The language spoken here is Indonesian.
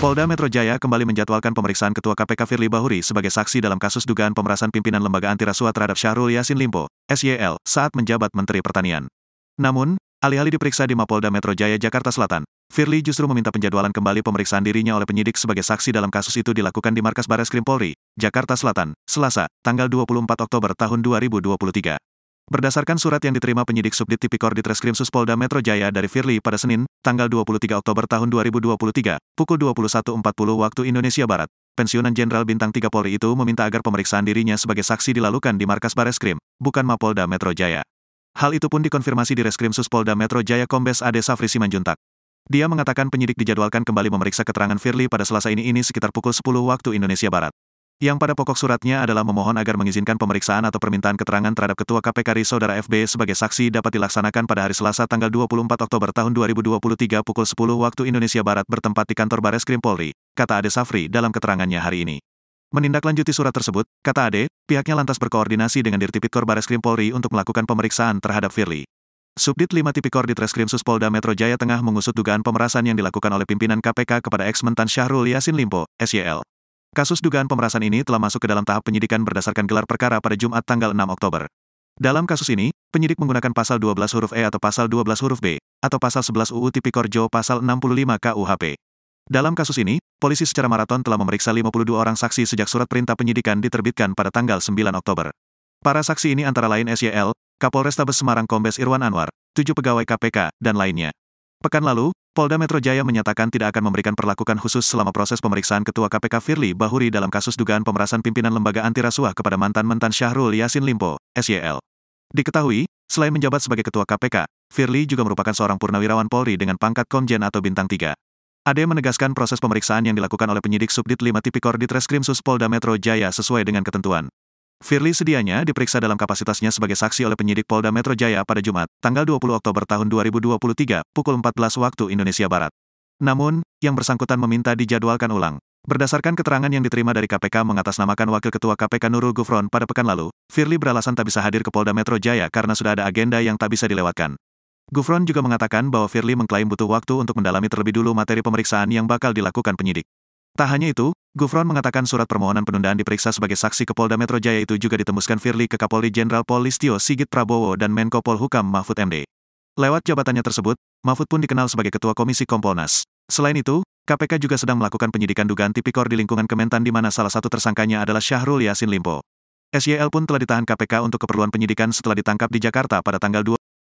Polda Metro Jaya kembali menjadwalkan pemeriksaan Ketua KPK Firly Bahuri sebagai saksi dalam kasus dugaan pemerasan pimpinan lembaga anti rasuah terhadap Syahrul Yassin Limpo, SYL, saat menjabat Menteri Pertanian. Namun, alih-alih diperiksa di Mapolda Metro Jaya Jakarta Selatan, Firly justru meminta penjadwalan kembali pemeriksaan dirinya oleh penyidik sebagai saksi dalam kasus itu dilakukan di Markas Bareskrim Polri, Jakarta Selatan, Selasa, tanggal 24 Oktober tahun 2023. Berdasarkan surat yang diterima penyidik Subdit Tipikor di Treskrim Suspolda Metro Jaya dari Firly pada Senin, tanggal 23 Oktober tahun 2023, pukul 21.40 waktu Indonesia Barat, pensiunan Jenderal Bintang 3 Polri itu meminta agar pemeriksaan dirinya sebagai saksi dilakukan di markas Bareskrim, bukan Mapolda Metro Jaya. Hal itu pun dikonfirmasi di Reskrim Suspolda Metro Jaya Kombes Ade Safri Simanjuntak. Dia mengatakan penyidik dijadwalkan kembali memeriksa keterangan Firly pada Selasa ini ini sekitar pukul 10 waktu Indonesia Barat yang pada pokok suratnya adalah memohon agar mengizinkan pemeriksaan atau permintaan keterangan terhadap Ketua KPK RI Saudara FB sebagai saksi dapat dilaksanakan pada hari Selasa tanggal 24 Oktober tahun 2023 pukul 10 waktu Indonesia Barat bertempat di kantor Bares Krim Polri, kata Ade Safri dalam keterangannya hari ini. Menindaklanjuti surat tersebut, kata Ade, pihaknya lantas berkoordinasi dengan Dirtipikor Bares Krim Polri untuk melakukan pemeriksaan terhadap Firly. Subdit 5 Tipikor di Treskrim Suspolda Metro Jaya Tengah mengusut dugaan pemerasan yang dilakukan oleh pimpinan KPK kepada ex-mentan Syahrul Yassin Limpo, SYL. Kasus dugaan pemerasan ini telah masuk ke dalam tahap penyidikan berdasarkan gelar perkara pada Jumat tanggal 6 Oktober. Dalam kasus ini, penyidik menggunakan pasal 12 huruf E atau pasal 12 huruf B, atau pasal 11 UU Tipikor Jo pasal 65 KUHP. Dalam kasus ini, polisi secara maraton telah memeriksa 52 orang saksi sejak surat perintah penyidikan diterbitkan pada tanggal 9 Oktober. Para saksi ini antara lain SYL, Kapolrestabes Semarang Kombes Irwan Anwar, tujuh pegawai KPK, dan lainnya. Pekan lalu, Polda Metro Jaya menyatakan tidak akan memberikan perlakukan khusus selama proses pemeriksaan Ketua KPK Firly Bahuri dalam kasus dugaan pemerasan pimpinan lembaga anti rasuah kepada mantan-mantan Syahrul Yassin Limpo, SYL. Diketahui, selain menjabat sebagai Ketua KPK, Firly juga merupakan seorang purnawirawan Polri dengan pangkat Komjen atau Bintang 3. Ade menegaskan proses pemeriksaan yang dilakukan oleh penyidik Subdit 5 Tipikor di Treskrim Sus Polda Metro Jaya sesuai dengan ketentuan. Firly sedianya diperiksa dalam kapasitasnya sebagai saksi oleh penyidik Polda Metro Jaya pada Jumat, tanggal 20 Oktober tahun 2023, pukul 14 waktu Indonesia Barat. Namun, yang bersangkutan meminta dijadwalkan ulang. Berdasarkan keterangan yang diterima dari KPK mengatasnamakan Wakil Ketua KPK Nurul Gufron pada pekan lalu, Firly beralasan tak bisa hadir ke Polda Metro Jaya karena sudah ada agenda yang tak bisa dilewatkan. Gufron juga mengatakan bahwa Firly mengklaim butuh waktu untuk mendalami terlebih dulu materi pemeriksaan yang bakal dilakukan penyidik. Tak hanya itu, Gufron mengatakan surat permohonan penundaan diperiksa sebagai saksi ke Polda Metro Jaya itu juga ditembuskan Firly ke Kapolri Jenderal Pol Listio Sigit Prabowo dan Menko Polhukam Mahfud MD. Lewat jabatannya tersebut, Mahfud pun dikenal sebagai Ketua Komisi Kompolnas. Selain itu, KPK juga sedang melakukan penyidikan dugaan tipikor di lingkungan Kementan di mana salah satu tersangkanya adalah Syahrul Yassin Limpo. SYL pun telah ditahan KPK untuk keperluan penyidikan setelah ditangkap di Jakarta pada tanggal 2